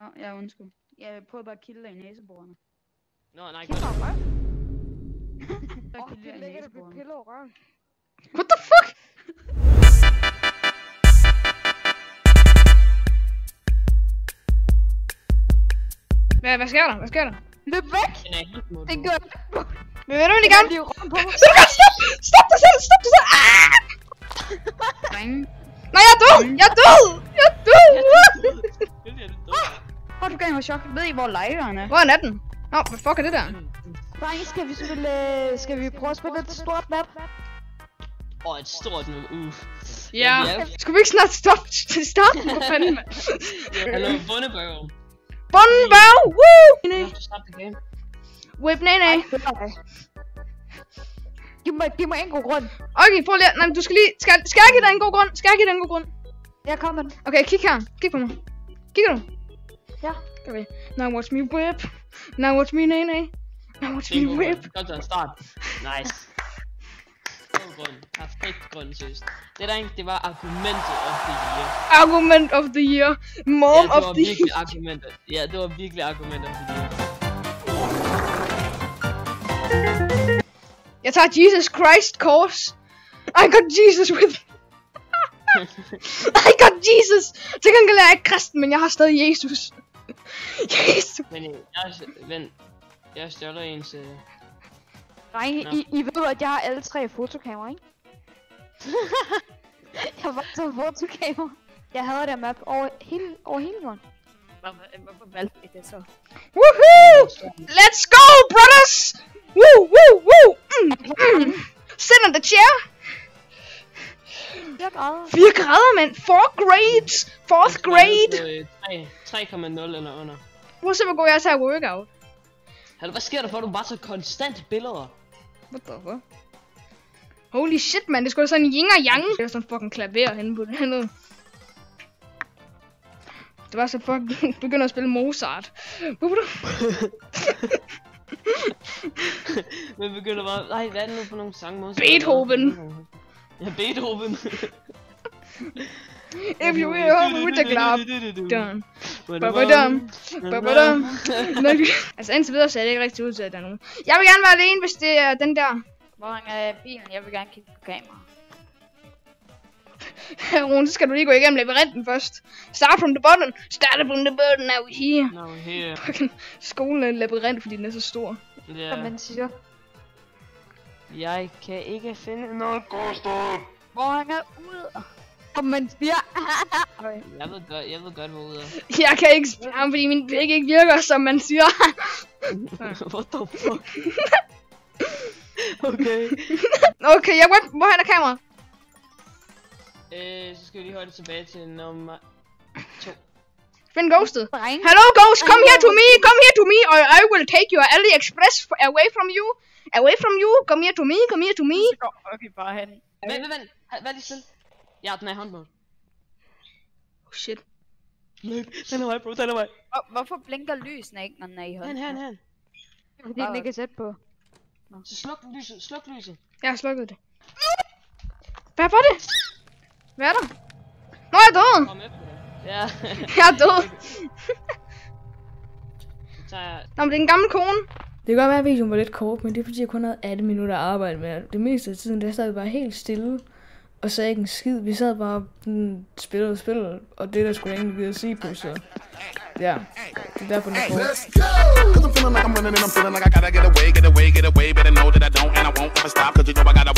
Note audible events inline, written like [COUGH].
Nå, ja, undskyld. Jeg prøver bare at kilde dig i næseborene. Nå, nej, godt. [LAUGHS] Så Åh, kilder det der på næseborene. pille over røven. What the fuck? Hvad, hvad sker der? Hvad sker der? Løb væk! Den er helt mod Det gør Vil du egentlig gerne? Vil du gerne Åh, du gav mig chok. Ved I, hvor lejren er? Hvor er natten? Nå, hvad fuck er det der? Drenge, skal vi spille... øh, Skal vi prøve at spille et stort map? Åh, et stort nu. Uh. Ja. Skal vi ikke snart stoppe til starten? Hvor fanden, mand? Hallo, bundebøger. Bundenberg! Woo! You Nej. have to stop the game. Whip, nej, nej. Giv mig, giv mig en god grund. Okay, prøv lige. Nej, du skal lige... Skal, skal jeg give dig en god grund? Skal jeg give dig en god grund? Jeg kommer den. Okay, kig her. Kig på mig. Kigger du? Ja. Okay. Now watch me whip. Now watch me, nej, nej. Now watch Det me en whip. Godt til start. Nice. God grund. Perfekt grund, seriøst. Det der ikke, det var argumentet of the year. Argument of the year. Ja, Mom det of var the virkelig argumentet. Ja, det var virkelig argumentet of the year. Jeg tager Jesus Christ course. I got Jesus with... [LAUGHS] [LAUGHS] I got Jesus. Til gengæld er jeg ikke kristen, men jeg har stadig Jesus. [LAUGHS] Jesus. Men øh, jeg vent. Jeg har stjålet ens... Øh... Drenge, Nå. I, I ved at jeg har alle tre fotokameraer, ikke? [LAUGHS] jeg var så fotokamera. Jeg havde der map over hele, over hele jorden. Hvorfor valgte I det så? Woohoo! Let's go, brothers! Woo, woo, woo! Mm, mm. Sit on the chair. Jeg græder. 4 grader, mand. 4 grades. 4th grade. Øh, 3 3,0 eller under. Prøv at se, hvor god jeg er til at workout. Hallo, hvad sker der for, at du bare så konstant billeder? What the fuck? Holy shit, man. Det skulle da sådan en yin og yang. Det var sådan fucking klaver henne på det hernede. Det var så fucking [LAUGHS] begynder at spille Mozart. [LAUGHS] Men begynder bare... Nej, hvad er det nu for nogle sange? Mozart? Beethoven. Ja, Beethoven. [LAUGHS] If you will home with the club. Done. Babadam. Babadam. [LAUGHS] Nej, altså indtil videre ser det ikke rigtig ud til, at der er nogen. Jeg vil gerne være alene, hvis det er den der. Hvor er bilen? Jeg vil gerne kigge på kamera. [LAUGHS] Rune, så skal du lige gå igennem labyrinten først. Start from the bottom. Start from the bottom, now we here. Now here. Fucking skolen er en labyrint, fordi den er så stor. Som Ja. man siger. Jeg kan ikke finde noget gåsted. Hvor han er ude. Som man siger. [LAUGHS] Okay. Jeg ved godt, jeg ved godt, hvor ude er. Jeg kan ikke spørge ham, fordi min pik ikke virker, som man siger. [LAUGHS] What the fuck? [LAUGHS] okay. Okay, jeg web. Hvor er der kamera? Øh, så skal vi lige holde det tilbage til nummer 2. Find ghosted. Drenge. Hello, ghost, come here to me, come here to me, or I will take your AliExpress away from you. Away from you, come here to me, come here to me. Okay, bare hen. Vent, vent, vent. Er lige stille? Ja, den er i håndmål. Oh shit. Løb. Den er vej, bro. Den er vej. Hvor, hvorfor blinker lysene ikke, når den er i Han, hånden? han, han. Fordi den ikke er tæt på. Så sluk lyset. Sluk lyset. Jeg har slukket det. Hvad var det? Hvad er der? Nå, jeg er død. Kom det. Ja. [LAUGHS] Jeg er død. Så tager jeg... Nå, men det er en gammel kone. Det kan godt være, at videoen var lidt kort, men det er fordi, jeg kun havde 18 minutter at arbejde med. Det meste af tiden, der sad vi bare helt stille og sagde ikke en skid. Vi sad bare og spillede og spillede, og det der skulle jeg egentlig vide at sige på, så ja, det er derfor, den er kort. Let's go! Cause I'm feeling like I'm running and I'm feeling like I gotta get away, get away, get away, but I know that I don't and I won't ever stop cause you know I got